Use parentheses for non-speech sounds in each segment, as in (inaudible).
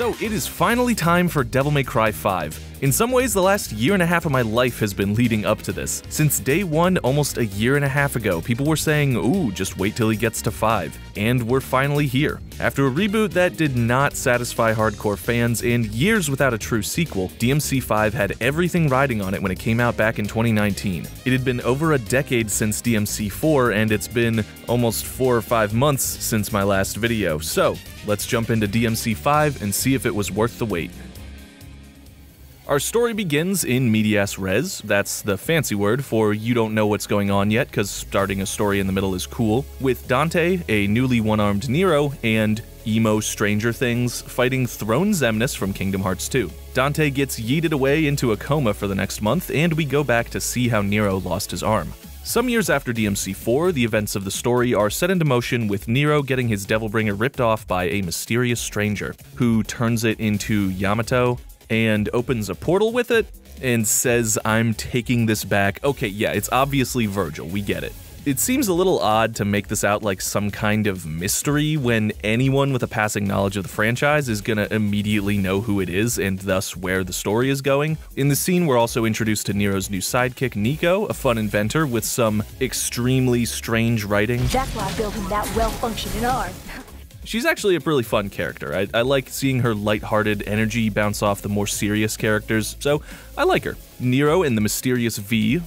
So it is finally time for Devil May Cry 5. In some ways, the last year and a half of my life has been leading up to this. Since day one, almost a year and a half ago, people were saying, ooh, just wait till he gets to 5. And we're finally here. After a reboot that did not satisfy hardcore fans and years without a true sequel, DMC 5 had everything riding on it when it came out back in 2019. It had been over a decade since DMC 4, and it's been almost 4 or 5 months since my last video. So, let's jump into DMC 5 and see if it was worth the wait. Our story begins in medias res. That's the fancy word for you don't know what's going on yet, because starting a story in the middle is cool. With Dante, a newly one armed Nero, and emo Stranger Things fighting Throne Xemnas from Kingdom Hearts 2. Dante gets yeeted away into a coma for the next month, and we go back to see how Nero lost his arm. Some years after DMC 4, the events of the story are set into motion with Nero getting his Devilbringer ripped off by a mysterious stranger, who turns it into Yamato, and opens a portal with it and says, I'm taking this back. Okay, yeah, it's obviously Vergil, we get it. It seems a little odd to make this out like some kind of mystery when anyone with a passing knowledge of the franchise is gonna immediately know who it is and thus where the story is going. In the scene, we're also introduced to Nero's new sidekick, Nico, a fun inventor with some extremely strange writing. I built that well-functioning arm. She's actually a really fun character. I, I like seeing her lighthearted energy bounce off the more serious characters, so I like her. Nero and the mysterious V,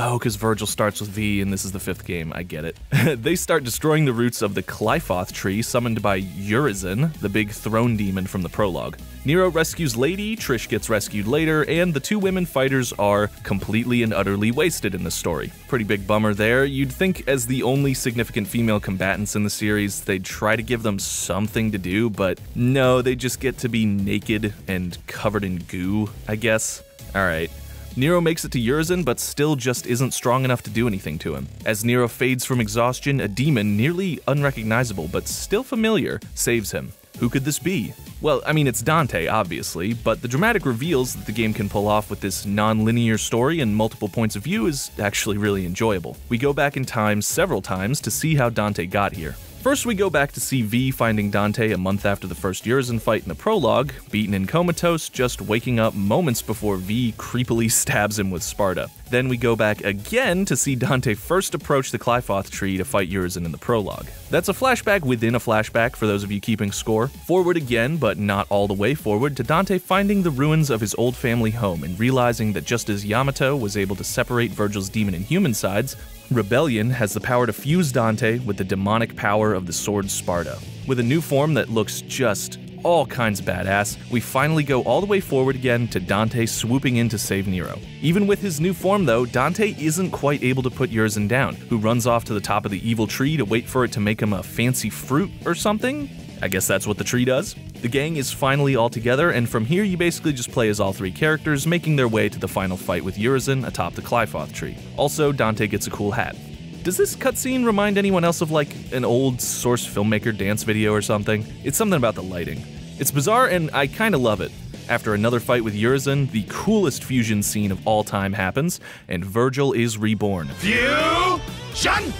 Oh, because Vergil starts with V and this is the fifth game, I get it. (laughs) they start destroying the roots of the Qliphoth tree summoned by Urizen, the big throne demon from the prologue. Nero rescues Lady, Trish gets rescued later, and the two women fighters are completely and utterly wasted in the story. Pretty big bummer there. You'd think, as the only significant female combatants in the series, they'd try to give them something to do, but no, they just get to be naked and covered in goo, I guess. Alright. Nero makes it to Urizen, but still just isn't strong enough to do anything to him. As Nero fades from exhaustion, a demon, nearly unrecognizable but still familiar, saves him. Who could this be? Well, I mean, it's Dante, obviously, but the dramatic reveals that the game can pull off with this non linear story and multiple points of view is actually really enjoyable. We go back in time several times to see how Dante got here. First, we go back to see V finding Dante a month after the first Urizen fight in the prologue, beaten and comatose, just waking up moments before V creepily (laughs) stabs him with Sparta. Then we go back again to see Dante first approach the Qliphoth tree to fight Urizen in the prologue. That's a flashback within a flashback for those of you keeping score. Forward again, but not all the way forward, to Dante finding the ruins of his old family home and realizing that just as Yamato was able to separate Vergil's demon and human sides, Rebellion has the power to fuse Dante with the demonic power of the sword Sparta. With a new form that looks just all kinds of badass, we finally go all the way forward again to Dante swooping in to save Nero. Even with his new form though, Dante isn't quite able to put Urizen down, who runs off to the top of the evil tree to wait for it to make him a fancy fruit or something? I guess that's what the tree does. The gang is finally all together, and from here you basically just play as all three characters, making their way to the final fight with Urizen atop the Qliphoth tree. Also, Dante gets a cool hat. Does this cutscene remind anyone else of like an old source filmmaker dance video or something? It's something about the lighting. It's bizarre and I kinda love it. After another fight with Urizen, the coolest fusion scene of all time happens, and Vergil is reborn. Fusion!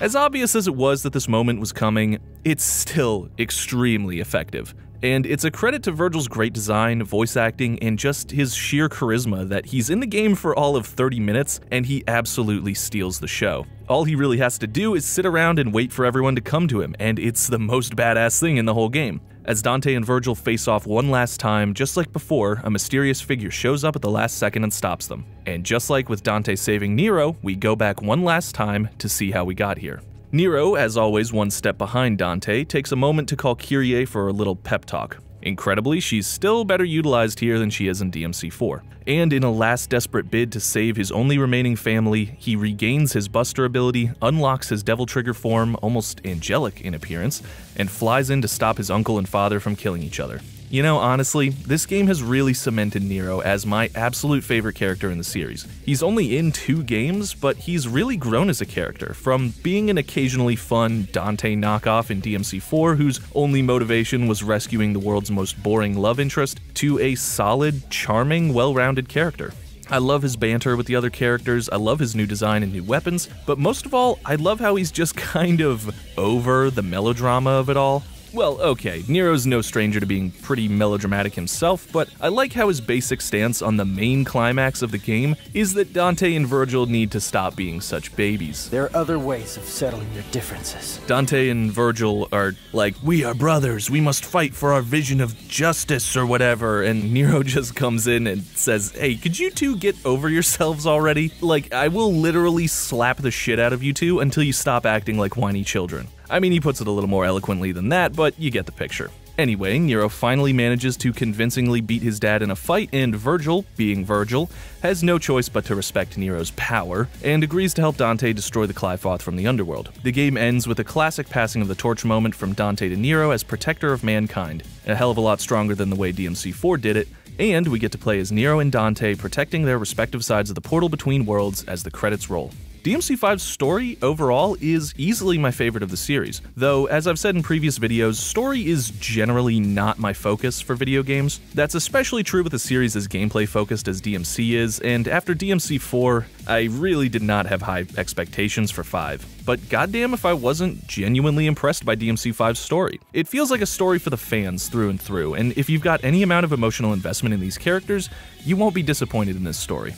As obvious as it was that this moment was coming, it's still extremely effective. And it's a credit to Vergil's great design, voice acting, and just his sheer charisma that he's in the game for all of 30 minutes and he absolutely steals the show. All he really has to do is sit around and wait for everyone to come to him, and it's the most badass thing in the whole game. As Dante and Vergil face off one last time, just like before, a mysterious figure shows up at the last second and stops them. And just like with Dante saving Nero, we go back one last time to see how we got here. Nero, as always one step behind Dante, takes a moment to call Kyrie for a little pep talk. Incredibly, she's still better utilized here than she is in DMC4. And in a last desperate bid to save his only remaining family, he regains his Buster ability, unlocks his Devil Trigger form, almost angelic in appearance, and flies in to stop his uncle and father from killing each other. You know, honestly, this game has really cemented Nero as my absolute favorite character in the series. He's only in two games, but he's really grown as a character, from being an occasionally fun Dante knockoff in DMC4 whose only motivation was rescuing the world's most boring love interest, to a solid, charming, well-rounded character. I love his banter with the other characters, I love his new design and new weapons, but most of all, I love how he's just (laughs) kind of over the melodrama of it all. Well, okay, Nero's no stranger to being pretty melodramatic himself, but I like how his basic stance on the main climax of the game is that Dante and Vergil need to stop being such babies. There are other ways of settling your differences. Dante and Vergil are like, We are brothers, we must fight for our vision of justice or whatever, and Nero (laughs) just comes in and says, Hey, could you two get over yourselves already? Like, I will literally slap the shit out of you two until you stop acting like whiny children. I mean, he puts it a little more eloquently than that, but you get the picture. Anyway, Nero finally manages to convincingly beat his dad in a fight, and Vergil, being Vergil, has no choice but to respect Nero's power, and agrees to help Dante destroy the Qliphoth from the underworld. The game ends with a classic passing of the torch moment from Dante to Nero as protector of mankind, a hell of a lot stronger than the way DMC4 did it, and we get to play as Nero and Dante protecting their respective sides of the portal between worlds as the credits roll. DMC5's story overall is easily my favorite of the series, though, as I've said in previous videos, story is generally not my focus for video games. That's especially true with a series as gameplay focused as DMC is, and after DMC4, I really did not have high expectations for 5. But goddamn if I wasn't genuinely impressed by DMC5's story. It feels like a story for the fans through and through, and if you've got any amount of emotional investment in these characters, you won't be disappointed in this story.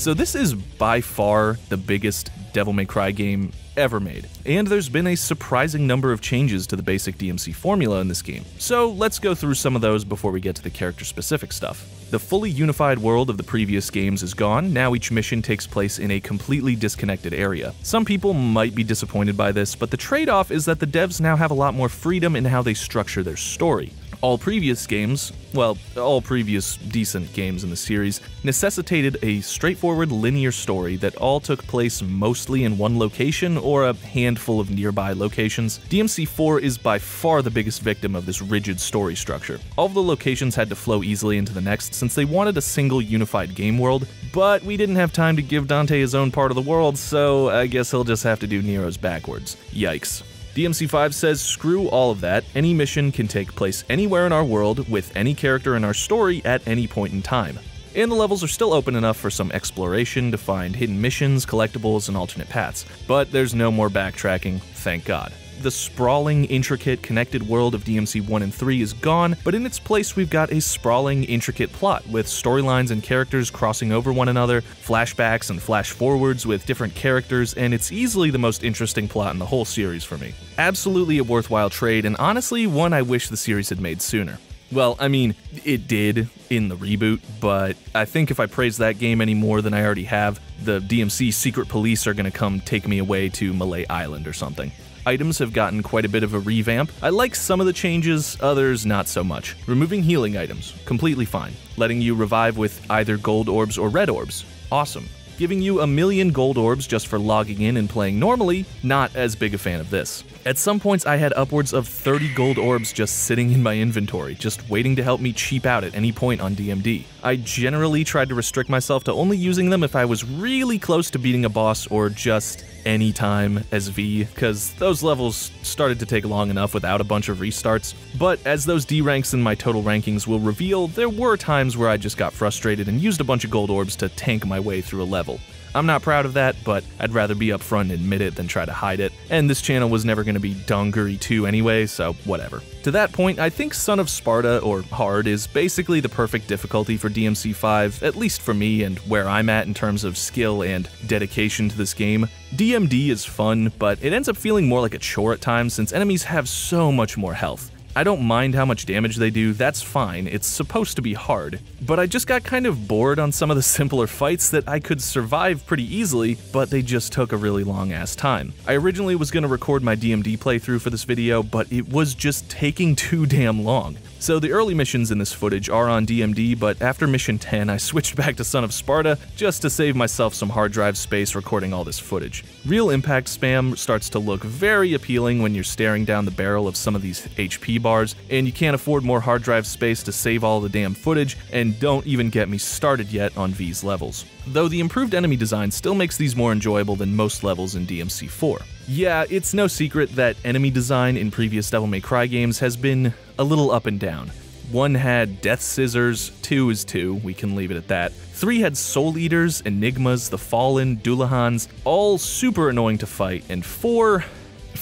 So this is by far the biggest Devil May Cry game ever made, and there's been a surprising number of changes to the basic DMC formula in this game. So let's go through some of those before we get to the character specific stuff. The fully unified world of the previous games is gone, now each mission takes place in a completely disconnected area. Some people might be disappointed by this, but the trade off is that the devs now have a lot more freedom in how they structure their story. All previous games, well, all previous decent games in the series, necessitated a straightforward linear story that all took place mostly in one location or a handful of nearby locations. DMC4 is by far the biggest victim of this rigid story structure. All the locations had to flow easily into the next since they wanted a single unified game world, but we didn't have time to give Dante his own part of the world, so I guess he'll just have to do Nero's backwards. Yikes. DMC5 says screw all of that, any mission can take place anywhere in our world with any character in our story at any point in time. And the levels are still open enough for some exploration to find hidden missions, collectibles, and alternate paths. But there's no more backtracking, thank God the sprawling, intricate, connected world of DMC 1 and 3 is gone, but in its place we've got a sprawling, intricate plot with storylines and characters crossing over one another, flashbacks and flash forwards with different characters, and it's easily the most interesting plot in the whole series for me. Absolutely a worthwhile trade, and honestly, one I wish the series had made sooner. Well, I mean, it did in the reboot, but I think if I praise that game any more than I already have, the DMC secret police are gonna come take me away to Mallet Island or something. Items have gotten quite a bit of a revamp. I like some of the changes, others not so much. Removing healing items, completely fine. Letting you revive with either gold orbs or red orbs, awesome. Giving you a million gold orbs just for logging in and playing normally, not as big a fan of this. At some points, I had upwards of 30 gold orbs just sitting in my inventory, just waiting to help me cheap out at any point on DMD. I generally tried to restrict myself to only using them if I was really close to beating a boss or just anytime as V, because those levels started to take long enough without a bunch of restarts. But as those D ranks in my total rankings will reveal, there were times where I just got frustrated and used a bunch of gold orbs to tank my way through a level. I'm not proud of that, but I'd rather be upfront and admit it than try to hide it, and this channel was never going to be Donguri 2 anyway, so whatever. To that point, I think Son of Sparta, or Hard, is basically the perfect difficulty for DMC5, at least for me and where I'm at in terms of skill and dedication to this game. DMD is fun, but it ends up feeling more like a chore at times since enemies have so much more health. I don't mind how much damage they do, that's fine, it's supposed to be hard. But I just got kind of bored on some of the (laughs) simpler fights that I could survive pretty easily, but they just took a really long ass time. I originally was going to record my DMD playthrough for this video, but it was just taking (laughs) too damn long. So the early missions in this footage are on DMD, but after mission 10 I (laughs) switched back to Son of Sparta just to save myself some hard drive space recording all this footage. Real impact spam starts to look very appealing when you're staring down the barrel of some of these HP bars, and you can't afford more hard drive space to save all the damn footage, and don't even get me started yet on V's levels. Though the improved enemy design still makes these more enjoyable than most levels in DMC4. Yeah, it's no secret that enemy design in previous Devil May Cry games has been a little up and down. One had Death Scissors, two is two, we can leave it at that. Three had Soul Eaters, Enigmas, The Fallen, Dullahans, all super annoying to fight, and four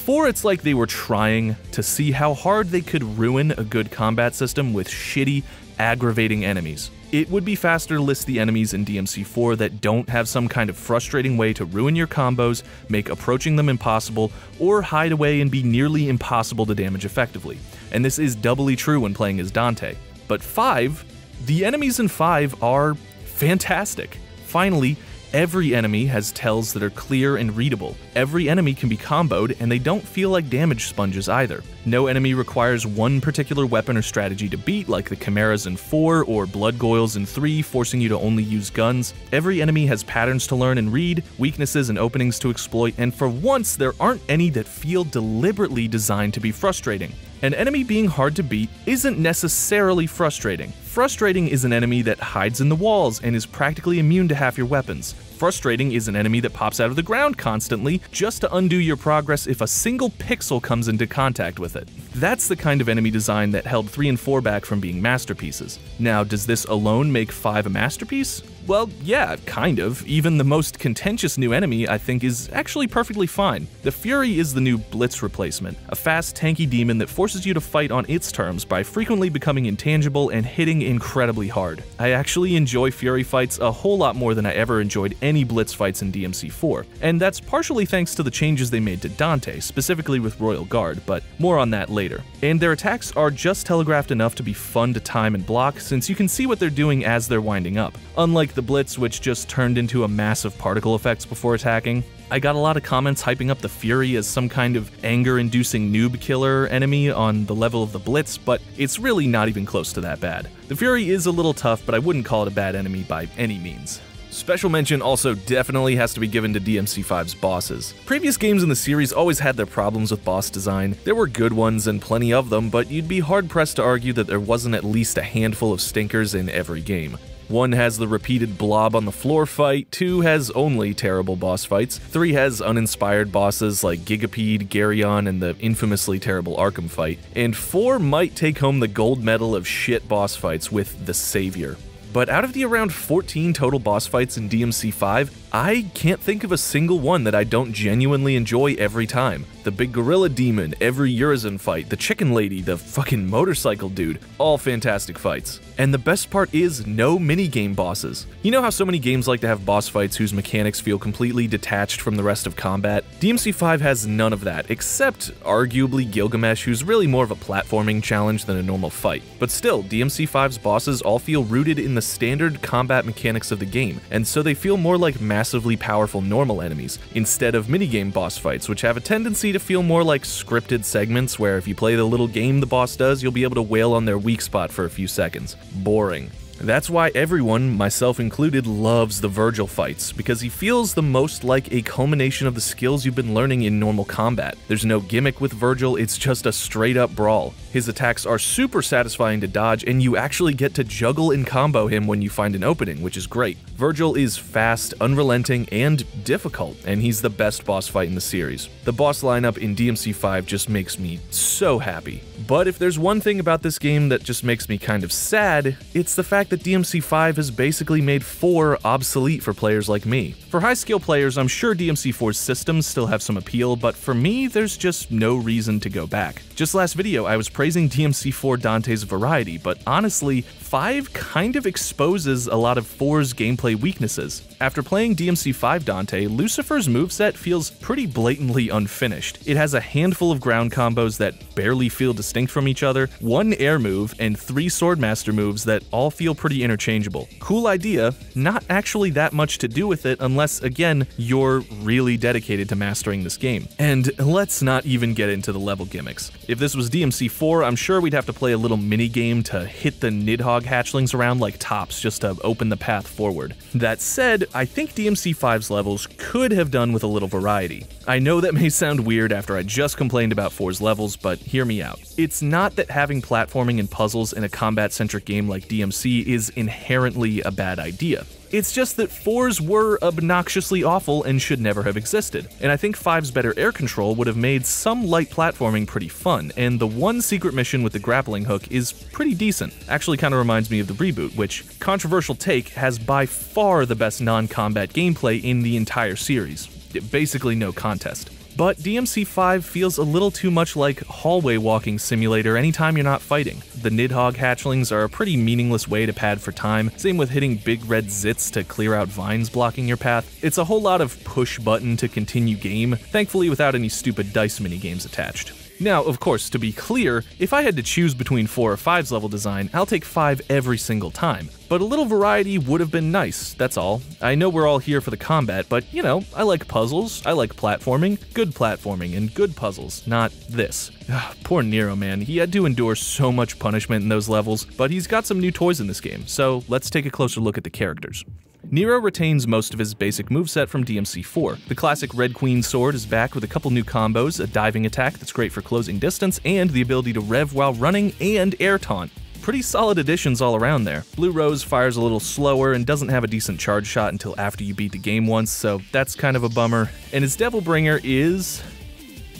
4, it's like they were trying to see how hard they could ruin a good combat system with shitty, aggravating enemies. It would be faster to list the enemies in DMC4 that don't have some kind of frustrating way to ruin your combos, make approaching them impossible, or hide away and be nearly impossible to damage effectively. And this is doubly true when playing as Dante. But 5, the enemies in 5 are fantastic. Finally, Every enemy has tells that are clear and readable. Every enemy can be comboed, and they don't feel like damage sponges either. No enemy requires one particular weapon or strategy to beat, like the Chimeras in 4 or Blood Goyles in 3, forcing you to only use guns. Every enemy has patterns to learn and read, weaknesses and openings to exploit, and for once, there aren't any that feel deliberately designed to be frustrating. An enemy being hard to beat isn't necessarily frustrating. Frustrating is an enemy that hides in the walls and is practically immune to half your weapons. Frustrating is an enemy that pops out of the ground constantly just to undo your progress if a single pixel comes into contact with it. That's the kind of enemy design that held 3 and 4 back from being masterpieces. Now, does this alone make 5 a masterpiece? Well, yeah, kind of. Even the most contentious new enemy, I think, is actually perfectly fine. The Fury is the new Blitz replacement, a fast, tanky demon that forces you to fight on its terms by frequently becoming intangible and hitting incredibly hard. I actually enjoy Fury fights a whole lot more than I ever enjoyed any Blitz fights in DMC4, and that's partially thanks to the changes they made to Dante, specifically with Royal Guard, but more on that later. And their attacks are just telegraphed enough to be fun to time and block, since you can see what they're doing as they're winding up. Unlike the Blitz, which just turned into a massive particle effects before attacking, I got a lot of comments hyping up the Fury as some kind of anger inducing noob killer enemy on the level of the Blitz, but it's really not even close to that bad. The Fury is a little tough, but I wouldn't call it a bad enemy by any means. Special mention also definitely has to be given to DMC5's bosses. Previous games in the series always had their problems with boss design. There were good ones and plenty of them, but you'd be hard pressed to argue that there wasn't at least a handful of stinkers in every game. One has the repeated blob on the floor fight, two has only terrible boss fights, three has uninspired bosses like Gigapede, Geryon, and the infamously terrible Arkham fight, and four might take home the gold medal of shit boss fights with the Savior. But out of the around 14 total boss fights in DMC 5, I can't think of a single one that I don't genuinely enjoy every time. The big gorilla demon, every Urizen fight, the chicken lady, the fucking motorcycle dude, all fantastic fights. And the best part is no minigame bosses. You know how so many games like to have boss fights whose mechanics feel completely detached from the rest of combat? DMC5 has none of that, except arguably Gilgamesh, who's really more of a platforming challenge than a normal fight. But still, DMC5's bosses all feel rooted in the standard combat mechanics of the game, and so they feel more like massively powerful normal enemies, instead of minigame boss fights, which have a tendency to feel more like scripted segments where if you play the little game the boss does, you'll be able to wail on their weak spot for a few seconds. Boring. That's why everyone, myself included, loves the Vergil fights, because he feels the most like a culmination of the skills you've been learning in normal combat. There's no gimmick with Vergil, it's just a straight up brawl. His attacks are super satisfying to dodge, and you actually get to juggle and combo him when you find an opening, which is great. Vergil is fast, unrelenting, and difficult, and he's the best boss fight in the series. The boss lineup in DMC 5 just makes me so happy. But if there's one thing about this game that just makes me kind of sad, it's the fact that DMC 5 has basically made 4 obsolete for players like me. For high skill players, I'm sure DMC 4's systems still have some appeal, but for me, there's just no reason to go back. Just last video, I was praising DMC 4 Dante's variety, but honestly, 5 kind of exposes a lot of 4's gameplay weaknesses. After playing DMC 5 Dante, Lucifer's moveset feels pretty blatantly unfinished. It has a handful of ground combos that barely feel distinct from each other, one air move, and three Swordmaster moves that all feel pretty interchangeable. Cool idea, not actually that much to do with it unless, again, you're really dedicated to mastering this game. And let's not even get into the level gimmicks. If this was DMC 4, I'm sure we'd have to play a little mini game to hit the Nidhogg hatchlings around like tops just to open the path forward. That said, I think DMC 5's levels could have done with a little variety. I know that (laughs) may sound weird after I just complained about 4's levels, but hear me out. It's not that having platforming and puzzles in a combat centric game like DMC is inherently a bad idea. It's just that 4s were obnoxiously awful and should never have existed. And I think 5's better air control would have made some light platforming pretty fun, and the one secret mission with the grappling hook is pretty decent. Actually kind of reminds me of the reboot, which, controversial take, has by far the best non-combat gameplay in the entire series. Basically no contest. But DMC5 feels a little too much like hallway walking simulator anytime you're not fighting. The Nidhogg hatchlings are a pretty meaningless way to pad for time, same with hitting big red zits to clear out vines blocking your path. It's a whole lot of push button to continue game, thankfully without any stupid dice minigames attached. Now, of course, to be clear, if I had to choose between 4 or 5's level design, I'll take 5 every single time. But a little variety would have been nice, that's all. I know we're all here for the combat, but you know, I like puzzles, I like platforming, good platforming, and good puzzles, not this. Ugh, poor Nero, man. He had to endure so much punishment in those levels, but he's got some new toys in this game, so let's take a closer look at the characters. Nero retains most of his basic moveset from DMC4. The classic Red Queen sword is back with a couple new combos, a diving attack that's great for closing distance, and the ability to rev while running and air taunt. Pretty solid additions all around there. Blue Rose fires a little slower and doesn't have a decent charge shot until after you beat the game once, so that's kind of a bummer. And his Devilbringer is.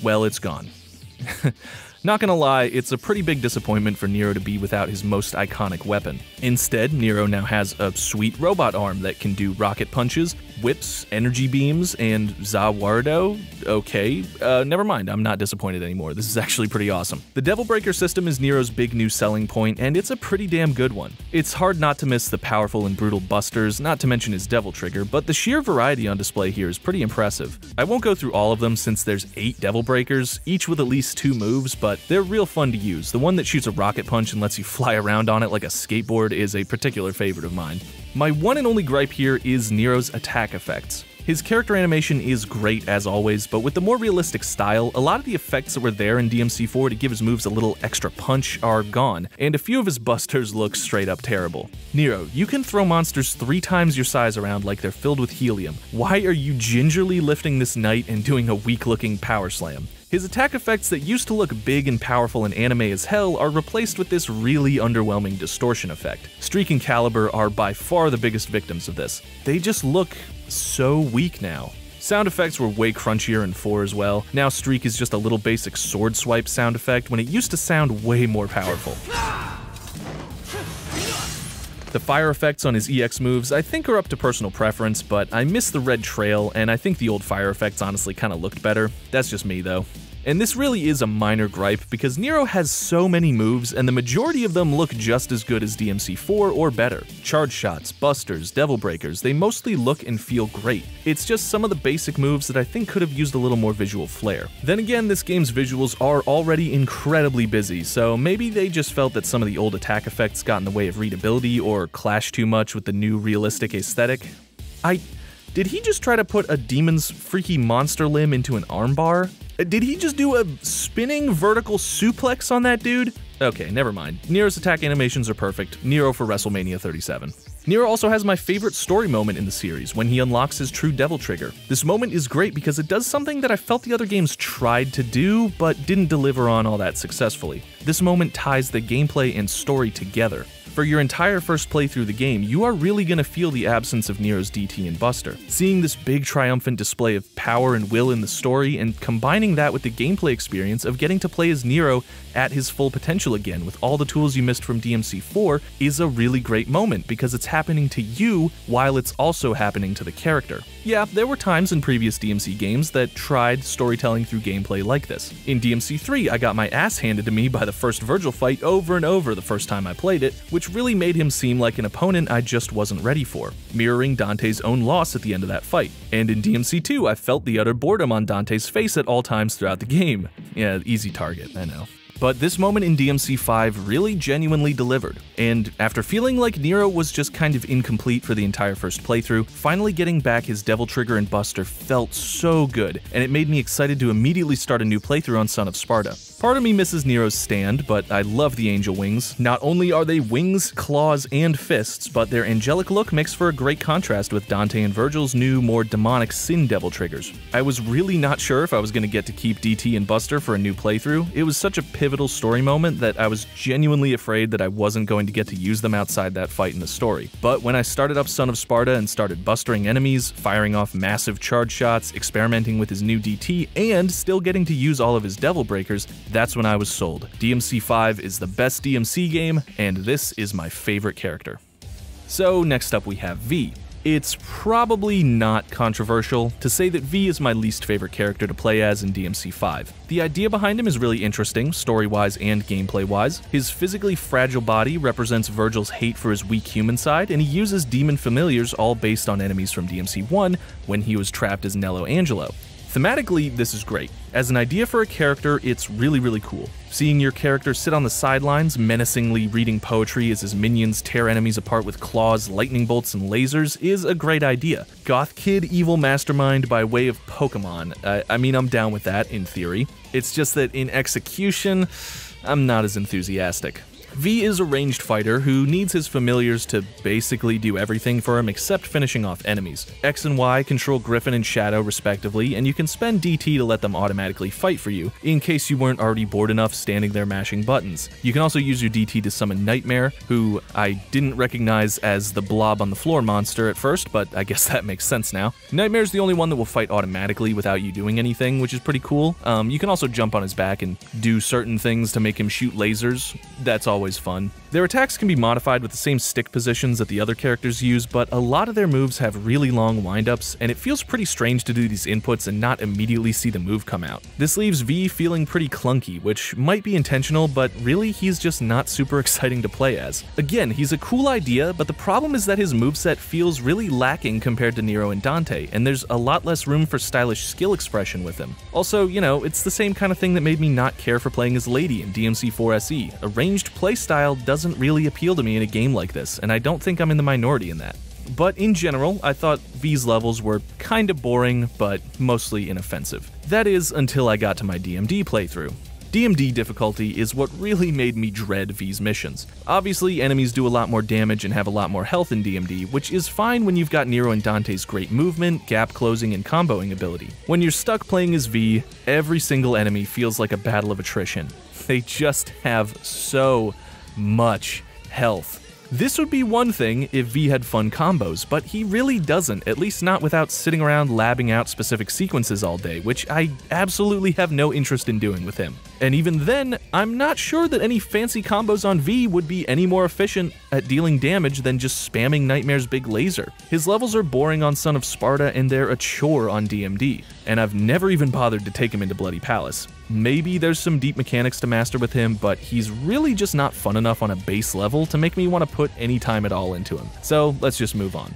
well, it's gone. (laughs) Not gonna lie, it's a pretty big disappointment for Nero to be without his most iconic weapon. Instead, Nero now has a sweet robot arm that can do rocket punches, whips, energy beams, and Zawardo. Okay, uh, never mind, I'm not disappointed anymore. This is actually pretty awesome. The Devil Breaker system is Nero's big new selling point, and it's a pretty damn good one. It's hard not to miss the powerful and brutal busters, not to mention his Devil Trigger, but the sheer variety on display here is pretty impressive. I won't go through all of them since there's 8 Devil Breakers, each with at least 2 moves, but but they're real fun to use. The one that shoots a rocket punch and lets you (laughs) fly around on it like a skateboard is a particular favorite of mine. My one and only gripe here is Nero's attack effects. His character animation is great as always, but with the more realistic style, a lot of the effects that were there in DMC4 to give his moves a little extra punch are gone, and a few of his busters look straight up terrible. Nero, you can throw monsters three times your size around like they're filled with helium. Why are you gingerly lifting this knight and doing a weak looking power slam? His attack effects that used to look big and powerful in anime as hell are replaced with this really underwhelming distortion effect. Streak and Caliber are by far the biggest victims of this. They just look so weak now. Sound effects were way crunchier in 4 as well. Now Streak is just a little basic sword swipe sound effect when it used to sound way more powerful. The fire effects on his EX moves I think are up to personal preference, but I miss the red trail, and I think the old fire effects honestly kinda looked better. That's just me though. And this really is a minor gripe because Nero has so many moves and the majority of them look just as good as DMC4 or better. Charge shots, busters, devil breakers, they mostly look and feel great. It's just some of the basic moves that I think could have used a little more visual flair. Then again, this game's visuals are already incredibly busy, so maybe they just felt that some of the old attack effects got in the way of readability or clashed too much with the new realistic aesthetic. I did he just try to put a demon's freaky monster limb into an armbar? Uh, did he just do a spinning vertical suplex on that dude? Okay, never mind. Nero's attack animations are perfect. Nero for WrestleMania 37. Nero also has my favorite story moment in the series, when he unlocks his true Devil Trigger. This moment is great because it does something that I felt the other games tried to do, but didn't deliver on all that successfully. This moment ties the gameplay and story together. For your entire first playthrough the game, you are really going to feel the absence of Nero's DT and Buster. Seeing this big triumphant display of power and will in the story, and combining that with the gameplay experience of getting to play as Nero at his full potential again with all the tools you missed from DMC4 is a really great moment because it's happening to you while it's also happening to the character. Yeah, there were times in previous DMC games that tried storytelling through gameplay like this. In DMC3, I got my ass handed to me by the first Vergil fight over and over the first time I played it, which really made him seem like an opponent I just wasn't ready for, mirroring Dante's own loss at the end of that fight. And in DMC2, I felt the utter boredom on Dante's face at all times throughout the game. Yeah, easy target, I know. But this moment in DMC5 really genuinely delivered, and after feeling like Nero was just kind of incomplete for the entire first playthrough, finally getting back his Devil Trigger and Buster felt so good, and it made me excited to immediately start a new playthrough on Son of Sparta. Part of me misses Nero's stand, but I love the angel wings. Not only are they wings, claws, and fists, but their angelic look makes for a great contrast with Dante and Vergil's new, more demonic Sin Devil triggers. I was really not sure if I was going to get to keep DT and Buster for a new playthrough. It was such a pivotal story moment that I was genuinely afraid that I wasn't going to get to use them outside that fight in the story. But when I started up Son of Sparta and started bustering enemies, firing off massive charge shots, experimenting with his new DT, and still getting to use all of his Devil Breakers, that's when I was sold. DMC5 is the best DMC game, and this is my favorite character. So next up we have V. It's probably not controversial to say that V is my least favorite character to play as in DMC5. The idea behind him is really interesting, story wise and gameplay wise. His physically fragile body represents Vergil's hate for his weak human side, and he uses demon familiars all based on enemies from DMC1 when he was trapped as Nello Angelo. Thematically, this is great. As an idea for a character, it's really, really cool. Seeing your character sit on the sidelines, menacingly reading poetry as his minions tear enemies apart with claws, lightning bolts, and lasers is a great idea. Goth Kid evil mastermind by way of Pokemon. Uh, I mean, I'm down with that in theory. It's just that in execution, I'm not as enthusiastic. V is a ranged fighter who needs his familiars to basically do everything for him except finishing off enemies. X and Y control Griffon and Shadow respectively, and you can spend DT to let them automatically fight for you, in case you weren't already bored enough standing there mashing buttons. You can also use your DT to summon Nightmare, who I didn't recognize as the blob on the floor monster at first, but I guess (laughs) that makes sense now. Nightmare's the only one that will fight automatically without you doing anything, which is pretty cool. Um, you can also jump on his back and do certain things to make him shoot lasers. That's always fun. Their attacks can be modified with the same stick positions that the other characters use, but a lot of their moves have really long windups, and it feels pretty strange to do these inputs and not immediately see the move come out. This leaves V feeling pretty clunky, which might be intentional, but really he's just not super (laughs) exciting to play as. Again, he's a cool idea, but the problem is that his moveset feels really lacking compared to Nero and Dante, and there's a lot less room for stylish skill expression with him. Also, you know, it's the same kind of thing that made me not care for playing as Lady in DMC4 SE. A ranged playstyle doesn't really appeal to me in a game like this, and I don't think I'm in the minority in that. But in general, I thought V's levels were kinda boring, but mostly inoffensive. That is until I got to my DMD playthrough. DMD difficulty is what really made me dread V's missions. Obviously, enemies do a lot more damage and have a lot more health in DMD, which is fine when you've got Nero and Dante's great movement, gap closing, and comboing ability. When you're stuck playing as V, every single enemy feels like a battle of attrition. They just have so much health. This would be one thing if V had fun combos, but he really doesn't, at least not without sitting around labbing out specific sequences all day, which I absolutely have no interest in doing with him. And even then, I'm not sure that any fancy combos on V would be any more efficient at dealing damage than just spamming Nightmare's big laser. His levels are boring on Son of Sparta and they're a chore on DMD, and I've never even bothered to take him into Bloody Palace. Maybe there's some deep mechanics to master with him, but he's really just not fun enough on a base level to make me want to put any time at all into him. So let's just move on.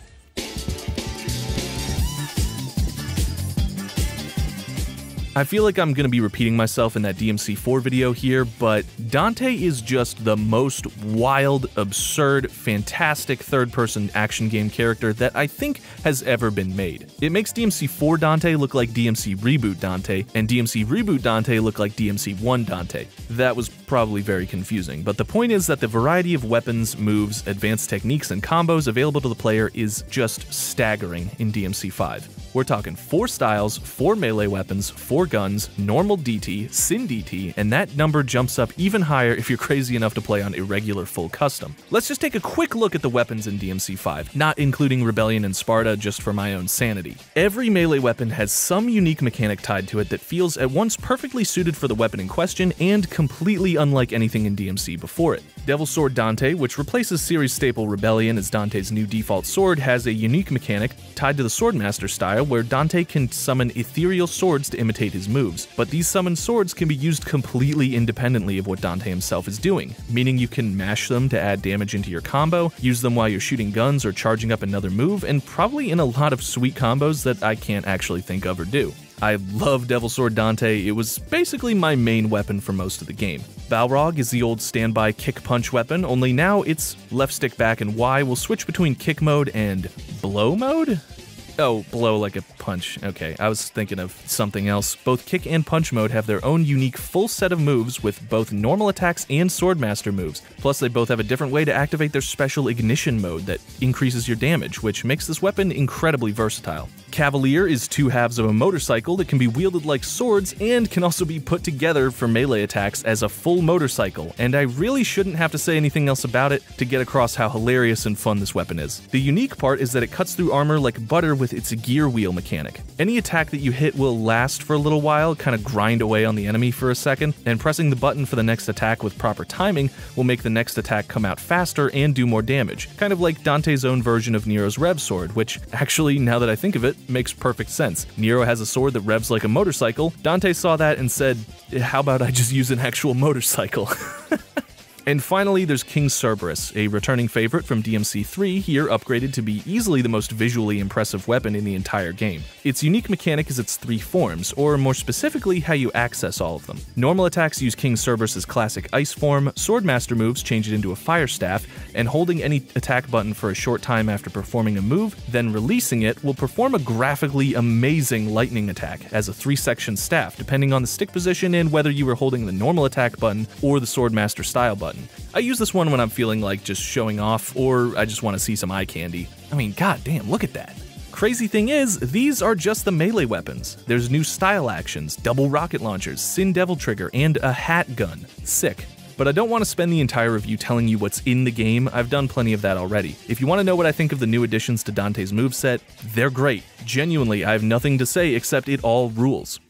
I feel like I'm going to be repeating myself in that DMC4 video here, but Dante is just the most wild, absurd, fantastic third person action game character that I think has ever been made. It makes DMC4 Dante look like DMC Reboot Dante, and DMC Reboot Dante look like DMC1 Dante. That was probably very confusing, but the point is that the variety of weapons, moves, advanced techniques, and combos available to the player is just staggering in DMC5. We're talking four styles, four melee weapons, four guns, normal DT, Sin DT, and that number jumps up even higher if you're crazy enough to play on irregular full custom. Let's just take a quick look at the weapons in DMC5, not including Rebellion and Sparta just for my own sanity. Every melee weapon has some unique mechanic tied to it that feels at once perfectly suited for the weapon in question and completely unlike anything in DMC before it. Devil Sword Dante, which replaces series staple Rebellion as Dante's new default sword, has a unique mechanic tied to the Swordmaster style where Dante can summon ethereal swords to imitate his moves, but these summoned swords can be used completely independently of what Dante himself is doing, meaning you can mash them to add damage into your combo, use them while you're shooting guns or charging up another move, and probably in a lot of sweet combos that I can't actually think of or do. I love Devil Sword Dante, it was basically my main weapon for most of the game. Balrog is the old standby kick punch weapon, only now it's left stick back and Y will switch between kick mode and blow mode? Oh, blow like a punch. Okay, I was thinking of something else. Both kick and punch mode have their own unique full set of moves with both normal attacks and swordmaster moves. Plus, they both have a different way to activate their special ignition mode that increases your damage, which makes this weapon incredibly versatile. Cavalier is two halves of a motorcycle that can be wielded like swords and can also be put together for melee attacks as a full motorcycle, and I really shouldn't have to say anything else about it to get across how hilarious and fun this weapon is. The unique part is that it cuts through armor like butter with its gear wheel mechanic. Any attack that you hit will last for a little while, kind of grind away on the enemy for a second, and pressing the button for the next attack with proper timing will make the next attack come out faster and do more damage, kind of like Dante's own version of Nero's Rev Sword, which actually, now that I think of it, makes perfect sense. Nero has a sword that revs like a motorcycle. Dante saw that and said, How about I just use an actual motorcycle? (laughs) And finally, there's King Cerberus, a returning favorite from DMC3, here upgraded to be easily the most visually impressive weapon in the entire game. Its unique mechanic is its three forms, or more specifically, how you access all of them. Normal attacks use King Cerberus's classic ice form, Swordmaster moves change it into a fire staff, and holding any attack button for a short time after performing a move, then releasing it, will perform a graphically amazing lightning attack as a three section staff, depending on the stick position and whether you were holding the normal attack button or the Swordmaster style button button. I use this one when I'm feeling like just showing off or I just want to see some eye candy. I mean, god damn, look at that. Crazy thing is, these are just the melee weapons. There's new style actions, double rocket launchers, Sin Devil Trigger, and a hat gun. Sick. But I don't want to spend the entire review telling you what's in the game, I've done plenty of that already. If you want to know what I think of the new additions to Dante's moveset, they're great. Genuinely, I have nothing to say except it all rules.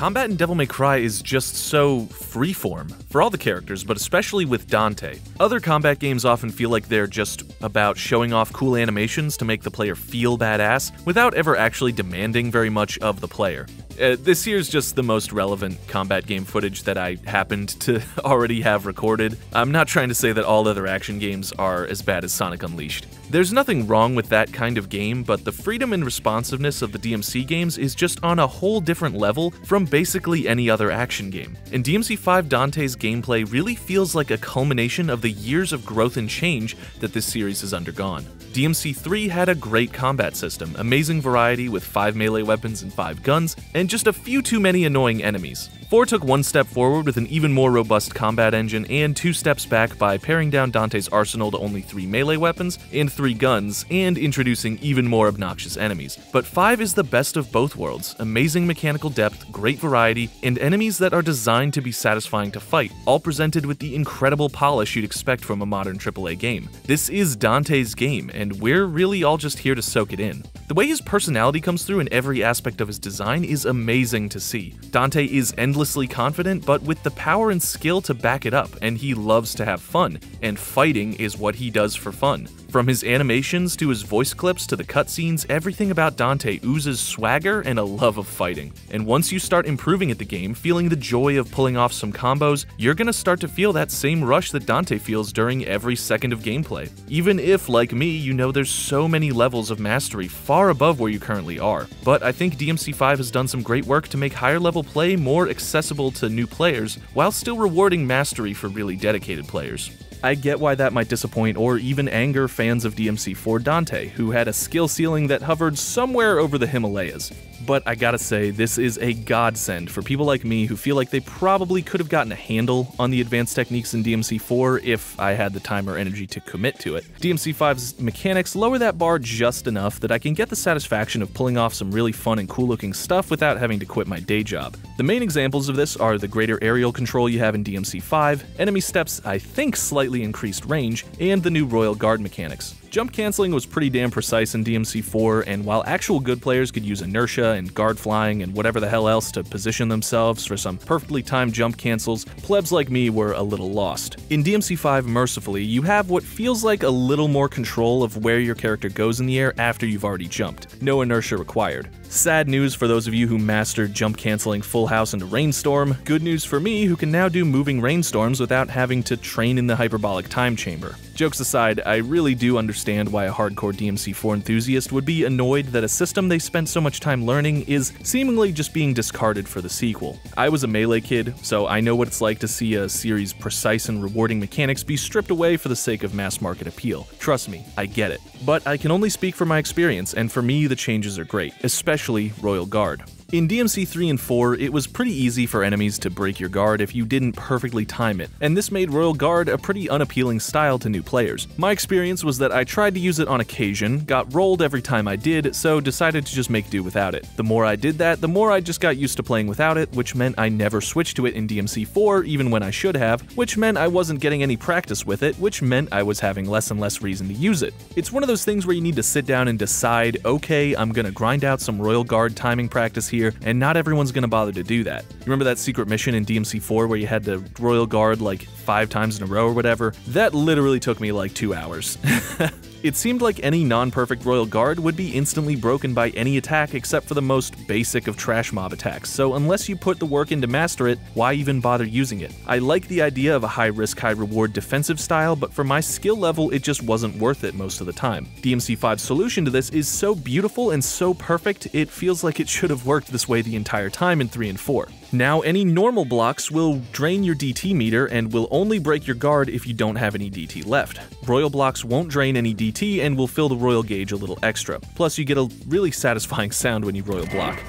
Combat in Devil May Cry is just so freeform for all the characters, but especially with Dante. Other combat games often feel like they're just about showing off cool animations to make the player feel badass without ever actually demanding very much of the player. Uh, this here's just the most relevant combat game footage that I happened to (laughs) already have recorded. I'm not trying to say that all other action games are as bad as Sonic Unleashed. There's nothing wrong with that kind of game, but the freedom and responsiveness of the DMC games is just on a whole different level from basically any other action game. In DMC5, Dante's gameplay really feels like a culmination of the years of growth and change that this series has undergone. DMC3 had a great combat system, amazing variety with 5 melee weapons and 5 guns, and just a few too many annoying enemies. 4 took one step forward with an even more robust combat engine, and two steps back by paring down Dante's arsenal to only 3 melee weapons and 3 guns, and introducing even more obnoxious enemies. But 5 is the best of both worlds amazing mechanical depth, great variety, and enemies that are designed to be satisfying to fight, all presented with the incredible polish you'd expect from a modern AAA game. This is Dante's game, and we're really all just here to soak it in. The way his personality comes through in every aspect of his design is amazing to see. Dante is endlessly confident, but with the power and skill to back it up, and he loves to have fun, and fighting is what he does for fun. From his animations to his voice clips to the cutscenes, everything about Dante oozes swagger and a love of fighting. And once you start improving at the game, feeling the joy of pulling off some combos, you're gonna start to feel that same rush that Dante feels during every second of gameplay. Even if, like me, you know there's so many levels of mastery far above where you currently are. But I think DMC5 has done some great work to make higher level play more accessible to new players, while still rewarding mastery for really dedicated players. I get why that might disappoint or even anger fans of DMC4 Dante, who had a skill ceiling that hovered somewhere over the Himalayas. But I gotta say, this is a godsend for people like me who feel like they probably could have gotten a handle on the advanced techniques in DMC4 if I had the time or energy to commit to it. DMC5's mechanics lower that bar just enough that I can get the satisfaction of pulling off some really fun and cool looking stuff without having to quit my day job. The main examples of this are the greater aerial control you have in DMC5, enemy steps I think slightly increased range, and the new Royal Guard mechanics. Jump canceling was pretty damn precise in DMC4, and while actual good players could use inertia and guard flying and whatever the hell else to position themselves for some perfectly timed jump cancels, plebs like me were a little lost. In DMC5, mercifully, you have what feels like a little more control of where your character goes in the air after you've already jumped. No inertia required. Sad news for those of you who mastered jump canceling Full House into Rainstorm, good news for me who can now do moving rainstorms without having to train in the hyperbolic time chamber. Jokes aside, I really do understand why a hardcore DMC4 enthusiast would be annoyed that a system they spent so much time learning is seemingly just being discarded for the sequel. I was a Melee kid, so I know what it's like to see a series' precise and rewarding mechanics be stripped away for the sake of mass market appeal. Trust me, I get it. But I can only speak from my experience, and for me, the changes are great, especially Royal Guard. In DMC 3 and 4, it was pretty easy for enemies to break your guard if you didn't perfectly time it, and this made Royal Guard a pretty unappealing style to new players. My experience was that I tried to use it on occasion, got rolled every time I did, so decided to just make do without it. The more I did that, the more I just got used to playing without it, which meant I never switched to it in DMC 4 even when I should have, which meant I wasn't getting any practice with it, which meant I was having less and less reason to use it. It's one of those things where you need to sit down and decide, okay, I'm gonna grind out some Royal Guard timing practice here, and not everyone's gonna bother to do that. You remember that secret mission in DMC 4 where you had to Royal Guard like five times in a row or whatever? That literally took me like two hours. (laughs) It seemed like any non-perfect Royal Guard would be instantly broken by any attack except for the most basic of trash mob attacks, so unless you put the work in to master it, why even bother using it? I like the idea of a high risk, high reward defensive style, but for my skill level, it just wasn't worth it most of the time. DMC5's solution to this is so beautiful and so perfect, it feels like it should have worked this way the entire time in 3 and 4. Now, any normal blocks will drain your DT meter and will only break your guard if you don't have any DT left. Royal blocks won't drain any DT and will fill the royal gauge a little extra. Plus, you get a really satisfying sound when you royal block.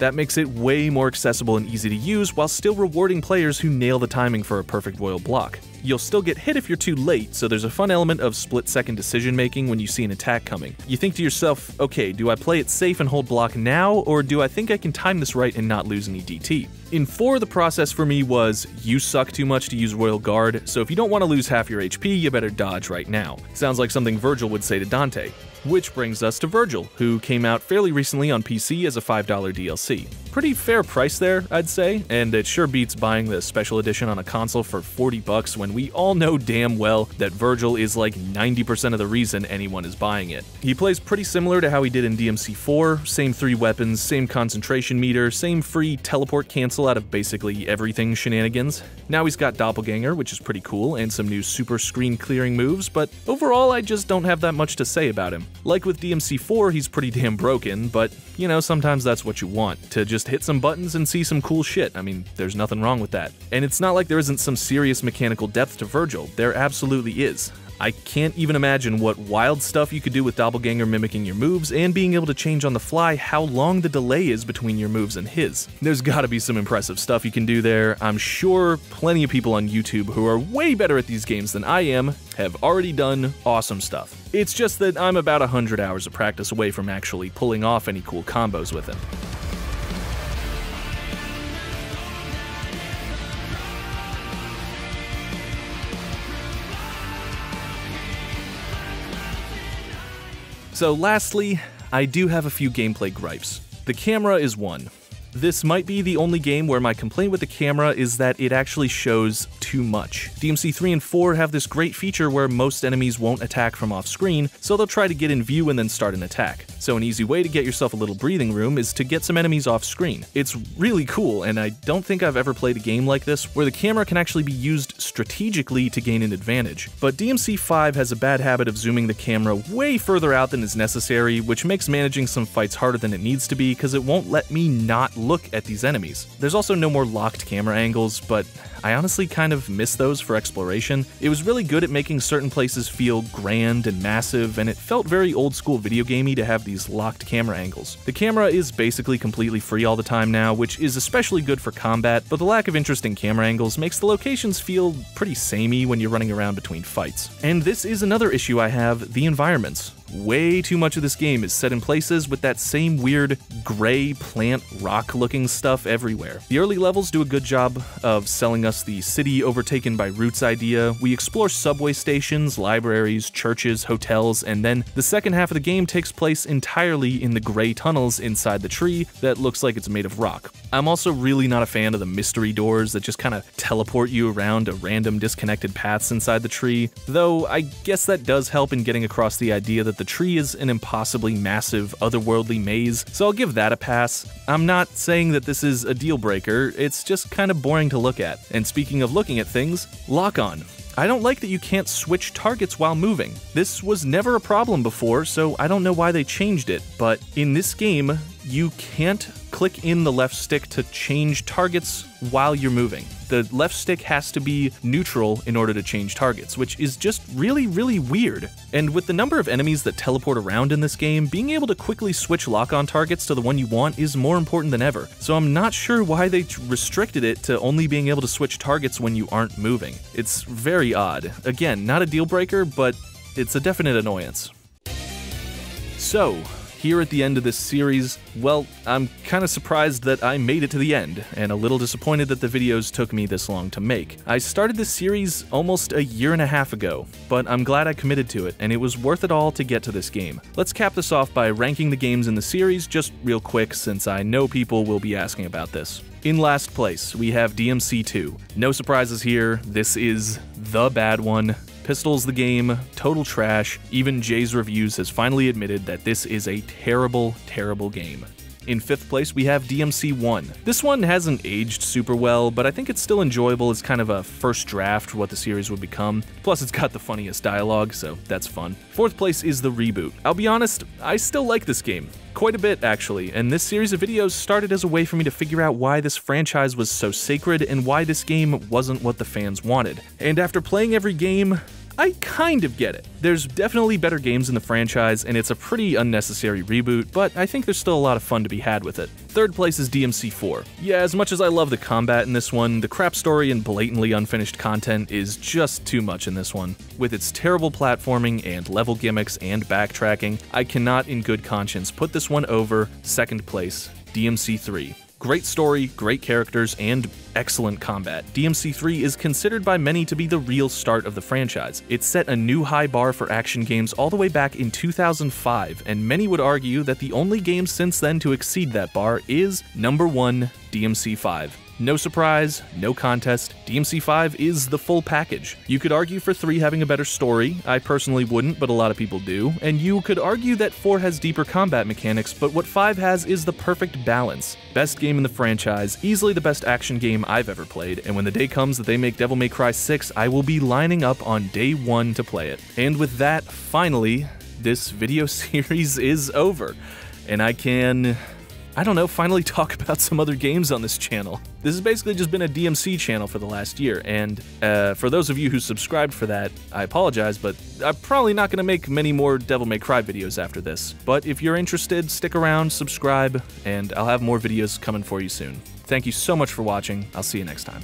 That makes it way more accessible and easy to use while still rewarding players who nail the timing for a perfect royal block. You'll still get hit if you're too late, so there's a fun element of split second decision making when you see an attack coming. You think to yourself, okay, do I play it safe and hold block now, or do I think I can time this right and not lose any DT? In 4, the process for me was you suck too much to use Royal Guard, so if you don't want to lose half your HP, you better dodge right now. Sounds like something Vergil would say to Dante. Which brings us to Vergil, who came out fairly recently on PC as a $5 DLC. Pretty fair price there, I'd say, and it sure beats buying the special edition on a console for 40 bucks when we all know damn well that Vergil is like 90% of the reason anyone is buying it. He plays pretty similar to how he did in DMC 4, same three weapons, same concentration meter, same free teleport cancel out of basically everything shenanigans. Now he's got Doppelganger, which is pretty cool, and some new super screen clearing moves, but overall I just don't have that much to say about him. Like with DMC 4, he's pretty damn broken, but you know, sometimes that's what you want, to just hit some buttons and see some cool shit. I mean, there's nothing wrong with that. And it's not like there isn't some serious mechanical depth to Vergil, there absolutely is. I can't even imagine what wild stuff you could do with Doppelganger mimicking your moves and being able to change on the fly how long the delay is between your moves and his. There's gotta be some impressive stuff you can do there. I'm sure plenty of people on YouTube who are way better at these games than I am have already done awesome stuff. It's just that I'm about 100 hours of practice away from actually pulling off any cool combos with him. So, lastly, I do have a few gameplay gripes. The camera is one. This might be the only game where my complaint with the camera is that it actually shows too much. DMC 3 and 4 have this great feature where most enemies won't attack from off screen, so they'll try to get in view and then start an attack. So an easy way to get yourself a little breathing room is to get some enemies off screen. It's really cool, and I don't think I've ever played a game like this where the camera can actually be used strategically to gain an advantage. But DMC 5 has a bad habit of zooming the camera way further out than is necessary, which makes managing some fights harder than it needs to be because it won't let me not look at these enemies. There's also no more locked camera angles, but I honestly kind of miss those for exploration. It was really good at making certain places feel grand and massive, and it felt very old school video gamey to have these locked camera angles. The camera is basically completely free all the time now, which is especially good for combat, but the lack of interesting camera angles makes the locations feel pretty samey when you're running around between fights. And this is another issue I have the environments. Way too much of this game is set in places with that same weird gray plant rock looking stuff everywhere. The early levels do a good job of selling us the city overtaken by roots idea. We explore subway stations, libraries, churches, hotels, and then the second half of the game takes place entirely in the gray tunnels inside the tree that looks like it's made of rock. I'm also really not a fan of the mystery doors that just kind of teleport you around to random disconnected paths inside the tree, though I guess that does help in getting across the idea that the tree is an impossibly massive, otherworldly maze, so I'll give that a pass. I'm not saying that this is a deal breaker, it's just kind of boring to look at. And speaking of looking at things, lock on. I don't like that you can't switch targets while moving. This was never a problem before, so I don't know why they changed it, but in this game, you can't click in the left stick to change targets while you're moving. The left stick has to be neutral in order to change targets, which is just really, really weird. And with the number of enemies that teleport around in this game, being able to quickly switch lock on targets to the one you want is more important than ever. So I'm not sure why they restricted it to only being able to switch targets when you aren't moving. It's very odd. Again, not a deal breaker, but it's a definite annoyance. So, here at the end of this series, well, I'm kind of surprised that I made it to the end, and a little disappointed that the videos took me this long to make. I started this series almost a year and a half ago, but I'm glad I committed to it, and it was worth it all to get to this game. Let's cap this off by ranking the games in the series just real quick since I know people will be asking about this. In last place, we have DMC 2. No surprises here, this is the bad one. Pistol's the game, total trash. Even Jay's Reviews has finally admitted that this is a terrible, terrible game. In fifth place, we have DMC 1. This one hasn't aged super well, but I think it's still enjoyable as kind of a first draft what the series would become. Plus, it's got the funniest dialogue, so that's fun. Fourth place is the reboot. I'll be honest, I still like this game. Quite a bit, actually, and this series of videos started as a way for me to figure out why this franchise was so sacred and why this game wasn't what the fans wanted. And after playing every game, I kind of get it. There's definitely better games in the franchise, and it's a pretty unnecessary reboot, but I think there's still a lot of fun to be had with it. Third place is DMC 4. Yeah, as much as I love the combat in this one, the crap story and blatantly unfinished content is just too much in this one. With its terrible platforming and level gimmicks and backtracking, I cannot in good conscience put this one over second place, DMC 3. Great story, great characters, and excellent combat. DMC3 is considered by many to be the real start of the franchise. It set a new high bar for action games all the way back in 2005, and many would argue that the only game since then to exceed that bar is number 1 DMC5. No surprise, no contest, DMC5 is the full package. You could argue for 3 having a better story, I personally wouldn't, but a lot of people do, and you could argue that 4 has deeper combat mechanics, but what 5 has is the perfect balance. Best game in the franchise, easily the best action game I've ever played, and when the day comes that they make Devil May Cry 6, I will be lining up on day 1 to play it. And with that, finally, this video (laughs) series is over, and I can I don't know, finally (laughs) talk about some other games on this channel. This has basically just been a DMC channel for the last year, and uh, for those of you who subscribed for that, I apologize, but I'm probably not going to make many more Devil May Cry videos after this. But if you're interested, stick around, subscribe, and I'll have more videos coming for you soon. Thank you so much for watching. I'll see you next time.